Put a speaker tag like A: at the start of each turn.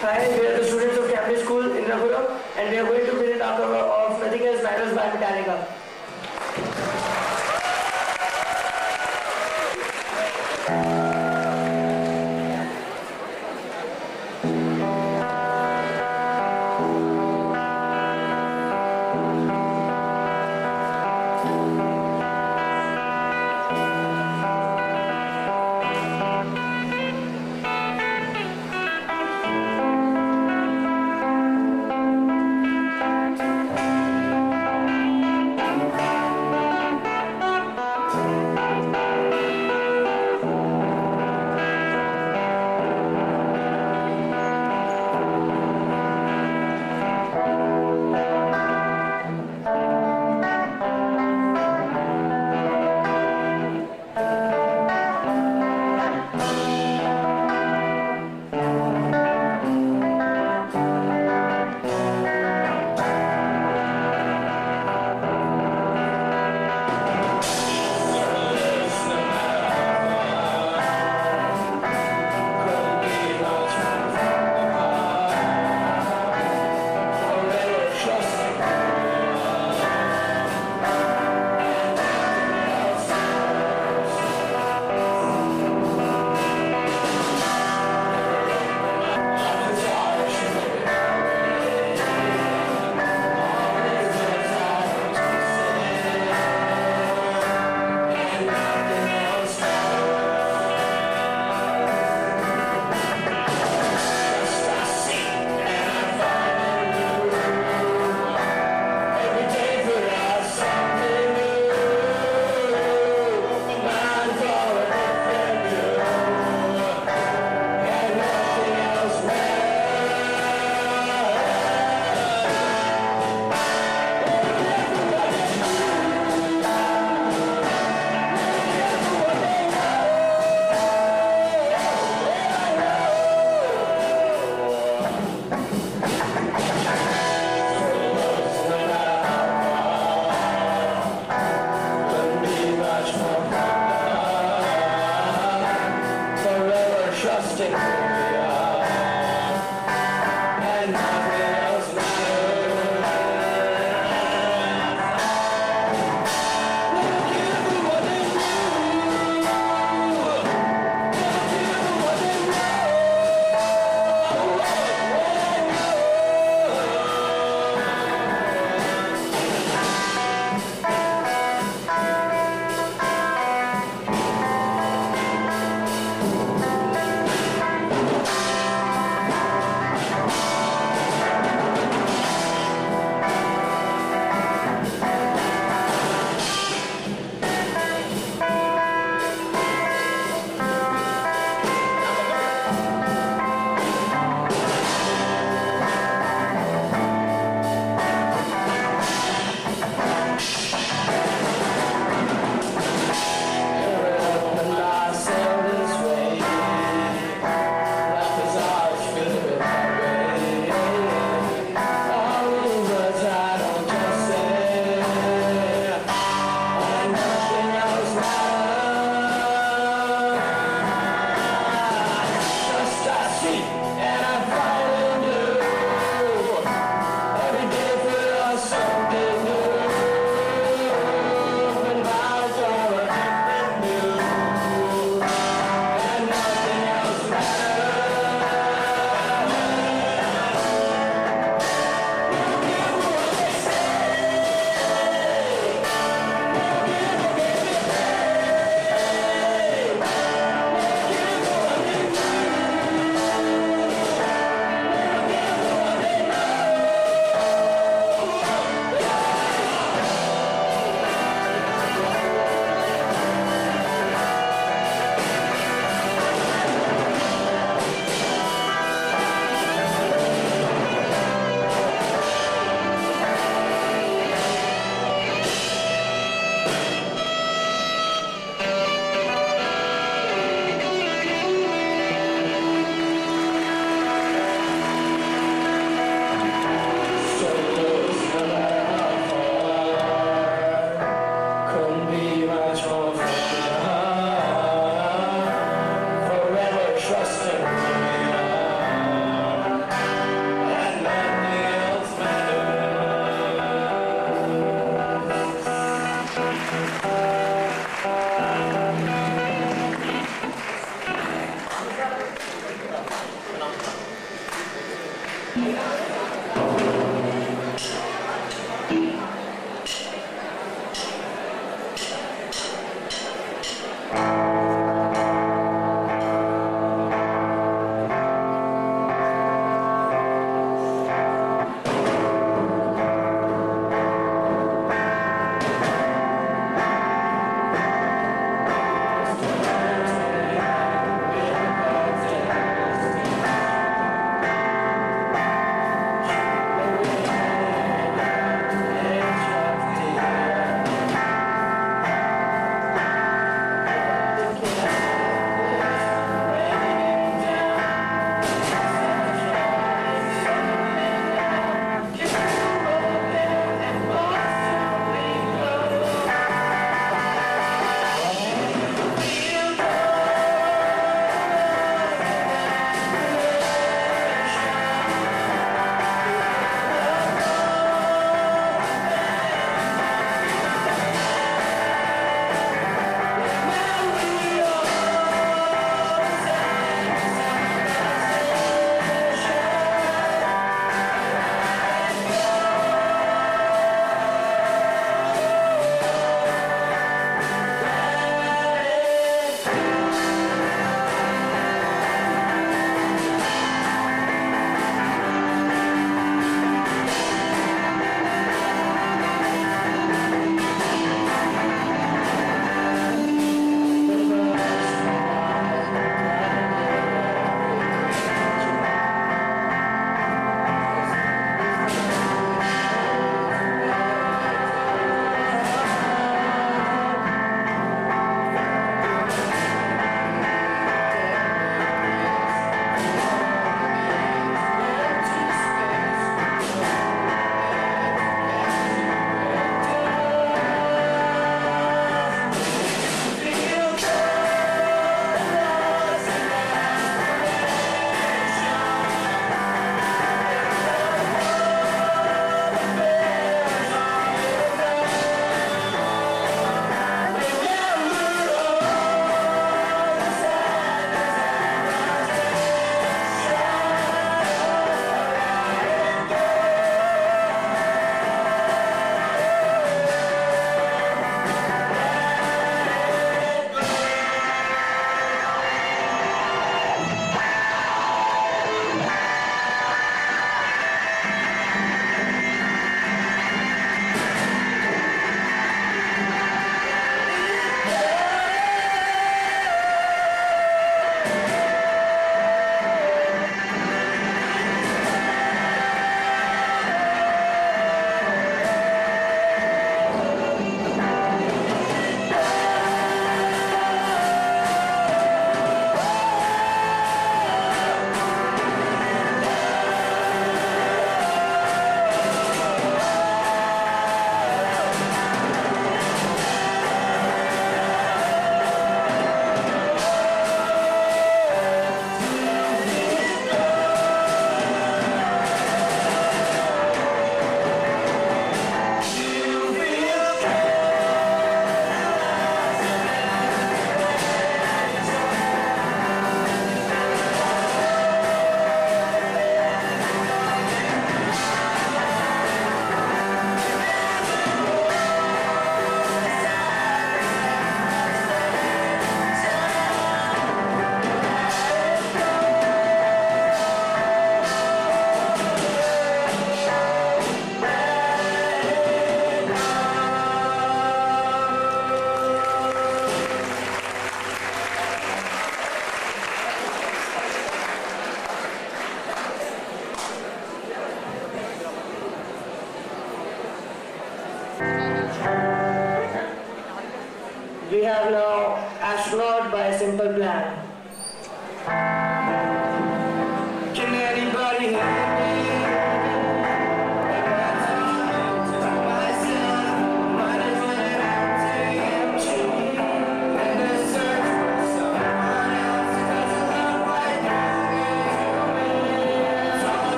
A: Hi, we are the students of Cambridge School in Raghuram and we are going to present our cover of Nothing Else Matters by Metallica.